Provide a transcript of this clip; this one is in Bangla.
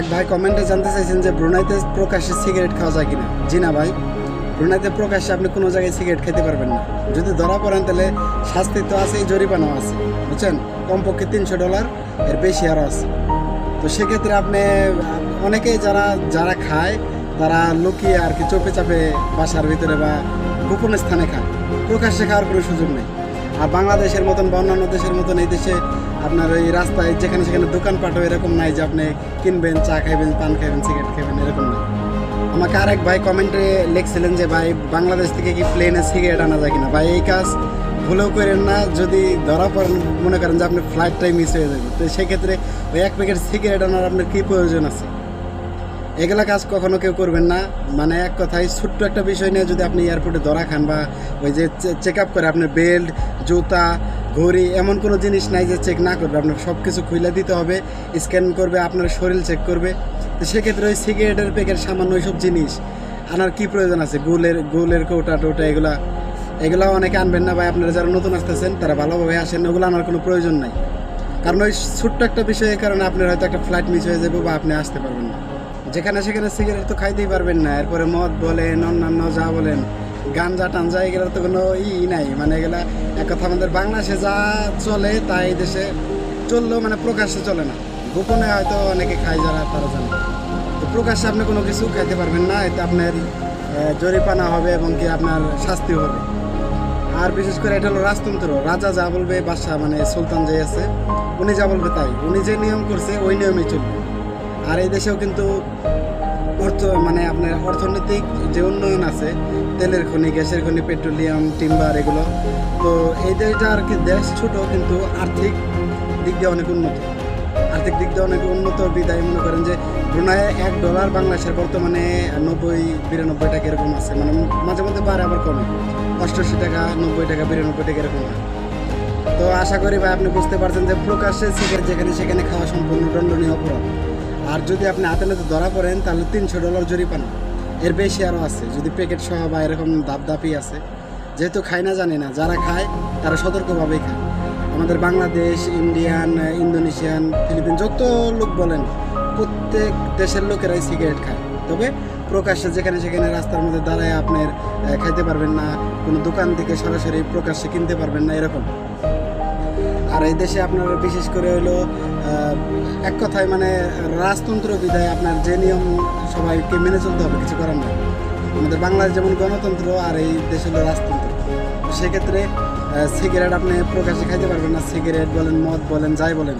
এক ভাই কমেন্টে জানতে চাইছেন যে ব্রুনাইতে প্রকাশ্যে সিগারেট খাওয়া যায় কিনা। জি না ভাই, ব্রুনাইতে প্রকাশ্যে আপনি কোনো জায়গায় সিগারেট খেতে পারবেন না। যদি ধরা পড়েন তাহলে শাস্তি তো আছে জরিমানাও আছে, বুঝছেন? কমপক্ষে তিনশো ডলার, এর বেশি আরও আছে। তো সেক্ষেত্রে আপনি, অনেকেই যারা যারা খায়, তারা লুকিয়ে আর কি চোপে চাপে বাসার ভিতরে বা গোপন স্থানে খায়। প্রকাশ্যে খাওয়ার কোনো সুযোগ নেই। আর বাংলাদেশের মতন বা অন্যান্য দেশের মতন এই দেশে আপনার ওই রাস্তায় যেখানে সেখানে দোকানপাটও এরকম নাই যে আপনি কিনবেন, চা খাইবেন, পান খাইবেন, সিগারেট খাইবেন, এরকম নাই। আমাকে আরেক ভাই কমেন্টে লিখছিলেন যে, ভাই, বাংলাদেশ থেকে কি প্লেনে সিগারেট আনা যায় কিনা? ভাই, এই কাজ ভুলেও করেন না, যদি ধরা পড়েন, মনে করেন যে আপনার ফ্লাইটটাই মিস হয়ে যাবে তো সেক্ষেত্রে ওই এক প্যাকেট সিগারেট আনার আপনার কী প্রয়োজন আছে? এগুলা কাজ কখনো কেউ করবেন না। মানে এক কথায়, ছোট্ট একটা বিষয় নিয়ে যদি আপনি এয়ারপোর্টে ধরা খান বা ওই যে চেক আপ করে আপনার বেল্ট জুতা ঘড়ি, এমন কোনো জিনিস নাই যে চেক না করবে। আপনার সব কিছু খুলে দিতে হবে স্ক্যান করবে, আপনার শরীর চেক করবে। তো সেক্ষেত্রে ওই সিগারেটের প্যাকেট সামান্য ওইসব জিনিস, আনার কি প্রয়োজন আছে? গোলের গোলের কৌটা টোটা, এগুলা এগুলা অনেকে আনবেন না ভাই। আপনারা যারা নতুন আসতেছেন, তারা ভালোভাবে আসেন, ওগুলো আনার কোনো প্রয়োজন নাই। কারণ ওই ছোট্ট একটা বিষয়ের কারণে আপনার হয়তো একটা ফ্লাইট মিস হয়ে যাবে বা আপনি আসতে পারবেন না। যেখানে সেখানে সিগারেট তো খাইতেই পারবেন না। এরপরে মদ বলেন, অন্যান্য যা বলেন গাঞ্জা টাঞ্জা এগুলোর তো কোনো ই নাই। মানে এগুলা এক কথা আমাদের বাংলাদেশে যা চলে, তাই দেশে চললেও মানে প্রকাশ্যে চলে না। গোপনে হয়তো অনেকে খায় যারা, তারা জানে। তো প্রকাশ্যে আপনি কোনো কিছু খাইতে পারবেন না, এতে আপনার জরিপানা হবে এবং কি আপনার শাস্তি হবে। আর বিশেষ করে এটা হলো রাজতন্ত্র। রাজা যা বলবে, বাদশাহ মানে সুলতান যে আছে, উনি যা বলবে তাই। উনি যে নিয়ম করছে, ওই নিয়মেই চলবে। আর এই দেশেও কিন্তু অর্থ মানে আপনার অর্থনৈতিক যে উন্নয়ন আছে, তেলের খনি, গ্যাসের খনি, পেট্রোলিয়াম, টিম্বার, এগুলো, তো এই দেশটা আর কি দেশ ছোট, কিন্তু আর্থিক দিক দিয়ে অনেক উন্নত। আর্থিক দিক দিয়ে অনেক উন্নত বিদায় মনে করেন যে ব্রুনায় এক ডলার বাংলাদেশের বর্তমানে নব্বই, বিরানব্বই টাকা এরকম আছে। মানে মাঝে মধ্যে বাড়ে, আবার কমে। অষ্টআশি টাকা, নব্বই টাকা, বিরানব্বই টাকা এরকম হয়। তো আশা করি ভাই, আপনি বুঝতে পারছেন যে প্রকাশ্যে যেখানে সেখানে খাওয়া সম্পূর্ণ দণ্ডনীয় অপরাধ। আর যদি আপনি নাতে ধরা পড়েন, তাহলে তিনশো ডলার জরিপানা এর বেশি আরও আছে। যদি প্যাকেট সহ বা এরকম দাপদাপি আছে। যেহেতু খায় না, জানি না। যারা খায়, তারা সতর্কভাবেই খায়। আমাদের বাংলাদেশ, ইন্ডিয়ান, ইন্দোনেশিয়ান, ফিলিপিন, যত লোক বলেন, প্রত্যেক দেশের লোকেরাই সিগারেট খায়। তবে প্রকাশ্যে যেখানে সেখানে রাস্তার মধ্যে দাঁড়ায় আপনার খাইতে পারবেন না। কোনো দোকান থেকে সরাসরি প্রকাশ্যে কিনতে পারবেন না, এরকম। আর এই দেশে আপনার বিশেষ করে হলো এক কথায় মানে রাজতন্ত্র বিধায় আপনার যে নিয়ম সবাইকে মেনে চলতে হবে, কিছু করার নেই। আমাদের বাংলাদেশ যেমন গণতন্ত্র আর এই দেশ হলো রাজতন্ত্র। সেক্ষেত্রে সিগারেট আপনি প্রকাশে খাইতে পারবেন না, সিগারেট বলেন, মদ বলেন, যাই বলেন।